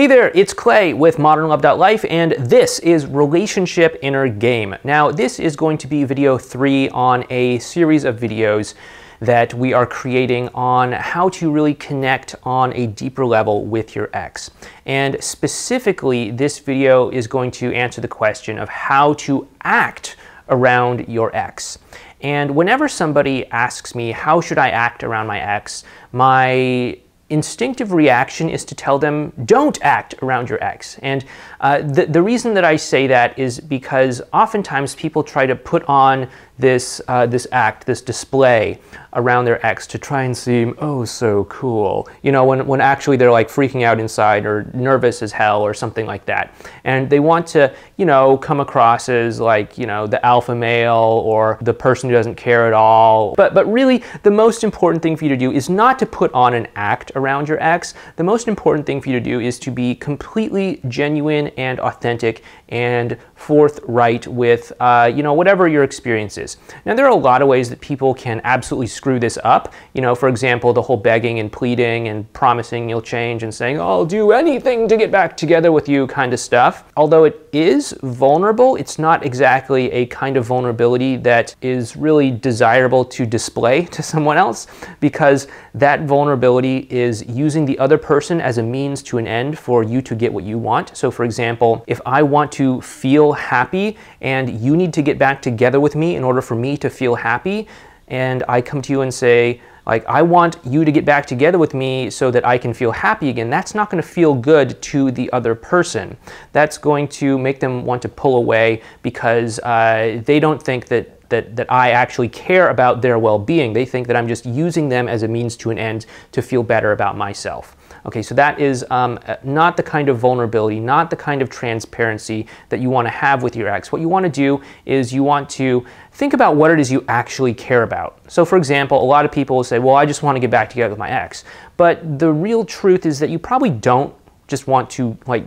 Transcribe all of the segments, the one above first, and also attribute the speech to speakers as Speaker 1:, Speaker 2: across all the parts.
Speaker 1: Hey there, it's Clay with modernlove.life and this is Relationship Inner Game. Now, this is going to be video three on a series of videos that we are creating on how to really connect on a deeper level with your ex. And specifically, this video is going to answer the question of how to act around your ex. And whenever somebody asks me, how should I act around my ex, my instinctive reaction is to tell them, don't act around your ex. And uh, the, the reason that I say that is because oftentimes people try to put on this, uh, this act, this display around their ex to try and seem, oh, so cool. You know, when, when actually they're like freaking out inside or nervous as hell or something like that. And they want to, you know, come across as like, you know, the alpha male or the person who doesn't care at all. But, but really, the most important thing for you to do is not to put on an act around your ex. The most important thing for you to do is to be completely genuine and authentic and forthright with, uh, you know, whatever your experience is. Now, there are a lot of ways that people can absolutely screw this up. You know, for example, the whole begging and pleading and promising you'll change and saying, I'll do anything to get back together with you kind of stuff. Although it is vulnerable, it's not exactly a kind of vulnerability that is really desirable to display to someone else because that vulnerability is using the other person as a means to an end for you to get what you want. So, for example, if I want to feel happy and you need to get back together with me in order for me to feel happy, and I come to you and say, like, I want you to get back together with me so that I can feel happy again, that's not going to feel good to the other person. That's going to make them want to pull away because uh, they don't think that that, that I actually care about their well-being. They think that I'm just using them as a means to an end to feel better about myself. Okay, so that is um, uh, not the kind of vulnerability, not the kind of transparency that you want to have with your ex. What you want to do is you want to think about what it is you actually care about. So for example, a lot of people will say, well, I just want to get back together with my ex. But the real truth is that you probably don't just want to like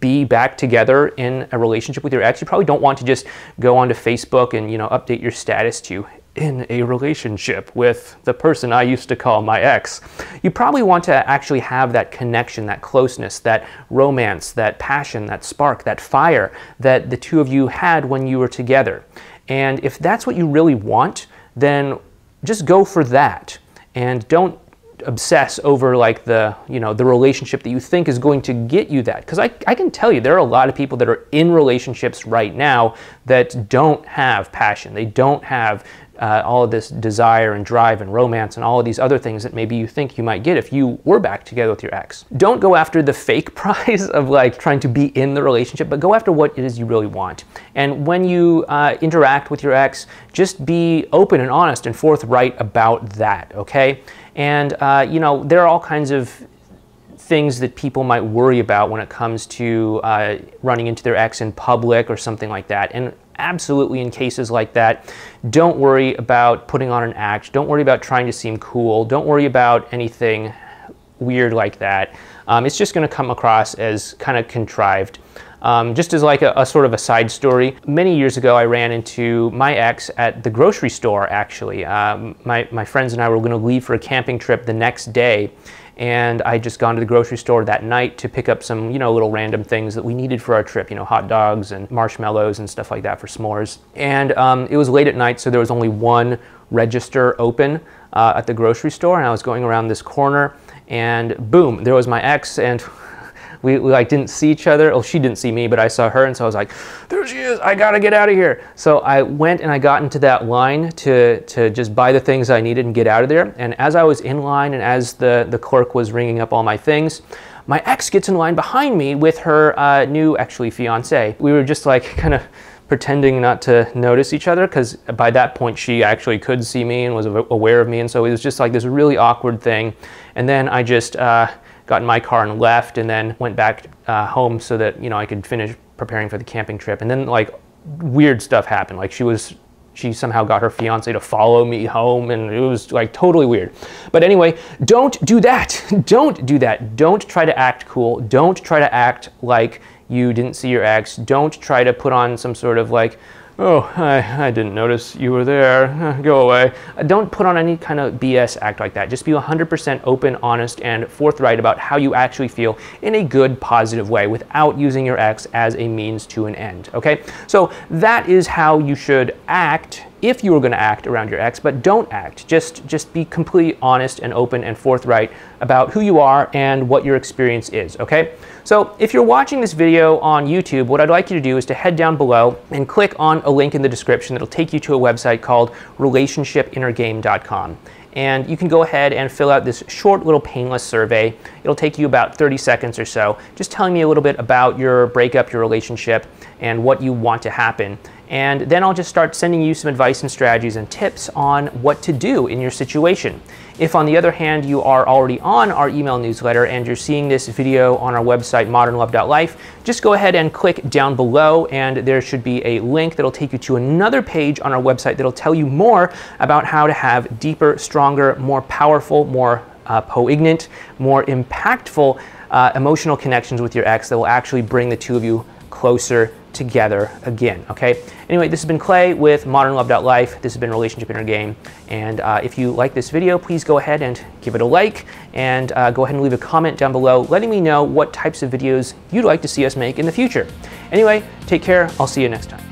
Speaker 1: be back together in a relationship with your ex. You probably don't want to just go onto Facebook and you know update your status to in a relationship with the person I used to call my ex. You probably want to actually have that connection, that closeness, that romance, that passion, that spark, that fire that the two of you had when you were together. And if that's what you really want, then just go for that and don't obsess over like the you know the relationship that you think is going to get you that. Because I, I can tell you there are a lot of people that are in relationships right now that don't have passion. They don't have uh, all of this desire and drive and romance and all of these other things that maybe you think you might get if you were back together with your ex. Don't go after the fake prize of like trying to be in the relationship, but go after what it is you really want. And when you uh, interact with your ex, just be open and honest and forthright about that, okay? And, uh, you know, there are all kinds of things that people might worry about when it comes to uh, running into their ex in public or something like that. And absolutely in cases like that, don't worry about putting on an act. Don't worry about trying to seem cool. Don't worry about anything weird like that. Um, it's just going to come across as kind of contrived. Um, just as like a, a, sort of a side story, many years ago I ran into my ex at the grocery store actually. Um, my, my friends and I were going to leave for a camping trip the next day and I just gone to the grocery store that night to pick up some, you know, little random things that we needed for our trip, you know, hot dogs and marshmallows and stuff like that for s'mores. And um, it was late at night, so there was only one register open uh, at the grocery store, and I was going around this corner, and boom, there was my ex, and we, we, like didn't see each other. Oh, she didn't see me, but I saw her, and so I was like, "There she is! I gotta get out of here!" So I went and I got into that line to to just buy the things I needed and get out of there. And as I was in line, and as the the clerk was ringing up all my things, my ex gets in line behind me with her uh, new, actually fiance. We were just like kind of pretending not to notice each other because by that point she actually could see me and was aware of me and so it was just like this really awkward thing and then i just uh, got in my car and left and then went back uh, home so that, you know, I could finish preparing for the camping trip. And then like weird stuff happened. Like she was, she somehow got her fiance to follow me home and it was like totally weird. But anyway, don't do that. don't do that. Don't try to act cool. Don't try to act like you didn't see your ex. Don't try to put on some sort of like oh, I, I didn't notice you were there, go away. Uh, don't put on any kind of BS act like that. Just be 100% open, honest, and forthright about how you actually feel in a good, positive way without using your ex as a means to an end, okay? So that is how you should act if you were going to act around your ex, but don't act. Just, just be completely honest and open and forthright about who you are and what your experience is, okay? So if you're watching this video on YouTube, what I'd like you to do is to head down below and click on a link in the description that'll take you to a website called relationshipinnergame.com and you can go ahead and fill out this short little painless survey. It'll take you about 30 seconds or so, just telling me a little bit about your breakup, your relationship, and what you want to happen. And then I'll just start sending you some advice and strategies and tips on what to do in your situation. If on the other hand you are already on our email newsletter and you're seeing this video on our website modernlove.life, just go ahead and click down below and there should be a link that'll take you to another page on our website that'll tell you more about how to have deeper, stronger, more powerful, more uh, poignant, more impactful uh, emotional connections with your ex that will actually bring the two of you closer together again, okay? Anyway, this has been Clay with modernlove.life. This has been Relationship Inner Game. And uh, if you like this video, please go ahead and give it a like and uh, go ahead and leave a comment down below letting me know what types of videos you'd like to see us make in the future. Anyway, take care. I'll see you next time.